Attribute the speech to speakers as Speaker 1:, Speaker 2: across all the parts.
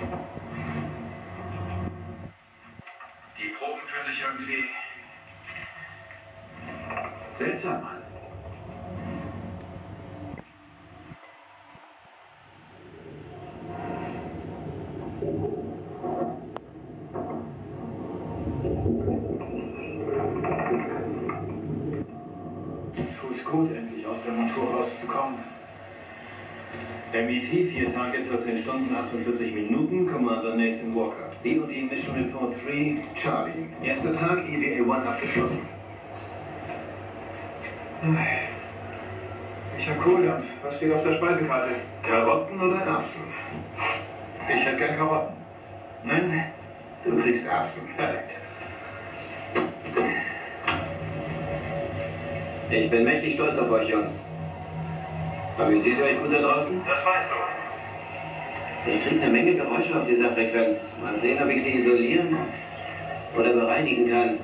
Speaker 1: Die Proben fühlen sich irgendwie seltsam an.
Speaker 2: Tut gut, endlich aus der Montur rauszukommen.
Speaker 3: MET, 4 Tage, 14 Stunden, 48 Minuten, Commander Nathan Walker. D&D Mission Report 3, Charlie. Erster Tag, EVA 1 abgeschlossen.
Speaker 2: Ich hab Kohle und was steht auf der Speisekarte?
Speaker 3: Karotten oder Erbsen?
Speaker 2: Ich hätte gern Karotten.
Speaker 3: Nein, du kriegst Erbsen.
Speaker 2: Perfekt.
Speaker 4: Ich bin mächtig stolz auf euch, Jungs. Amüsiert ihr euch gut da draußen?
Speaker 1: Das weißt du.
Speaker 4: Ich kriege eine Menge Geräusche auf dieser Frequenz. Mal sehen, ob ich sie isolieren oder bereinigen kann.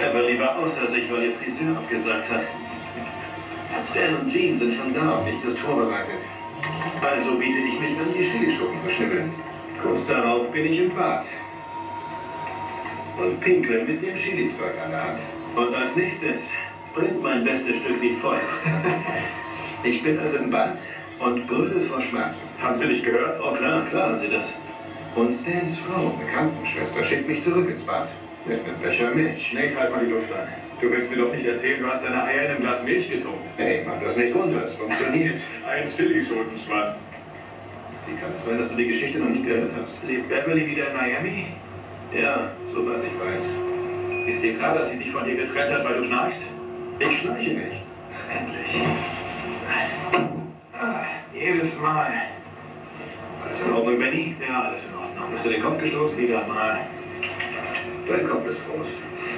Speaker 3: Beverly war außer sich, weil ihr Friseur abgesagt hat. Stan und Jean sind schon da und nichts ist vorbereitet. Also biete ich mich an, die Chilischuppen zu schnibbeln. Kurz darauf bin ich im Bad. Und pinkle mit dem Chilizeug an der Hand. Und als nächstes brennt mein bestes Stück wie Feuer. ich bin also im Bad und brülle vor Schmerzen.
Speaker 2: Haben Sie nicht gehört?
Speaker 3: Oh klar, klar haben Sie das. Und Stans Frau, eine Krankenschwester, schickt mich zurück ins Bad. Mit einem Becher Milch.
Speaker 2: Nate, halt mal die Luft an. Du willst mir doch nicht erzählen, du hast deine Eier in einem Glas Milch getunkt.
Speaker 3: Hey, mach das nicht runter, es funktioniert.
Speaker 2: Ein Chilischotenschwanz.
Speaker 3: Wie kann es sein, dass du die Geschichte noch nicht gehört hast?
Speaker 2: Lebt Beverly wieder in Miami?
Speaker 3: Ja, soweit ich weiß.
Speaker 2: Ist dir klar, dass sie sich von dir getrennt hat, weil du schnarchst?
Speaker 3: Ich schleiche nicht.
Speaker 2: Endlich. Ah, jedes Mal.
Speaker 3: Benny?
Speaker 2: Ja, alles in Ordnung.
Speaker 3: Bist du den Kopf gestoßen?
Speaker 2: Wieder mal.
Speaker 3: Dein Kopf ist groß.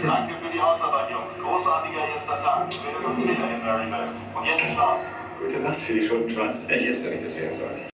Speaker 5: Danke für die Hausarbeit, Jungs. Großartiger erster Tag. Wir sehen uns wieder in Maryland. Und jetzt schlafen.
Speaker 2: Gute Nacht, Chili Schotenschwanz.
Speaker 3: Ich esse nicht das Hirn sollen.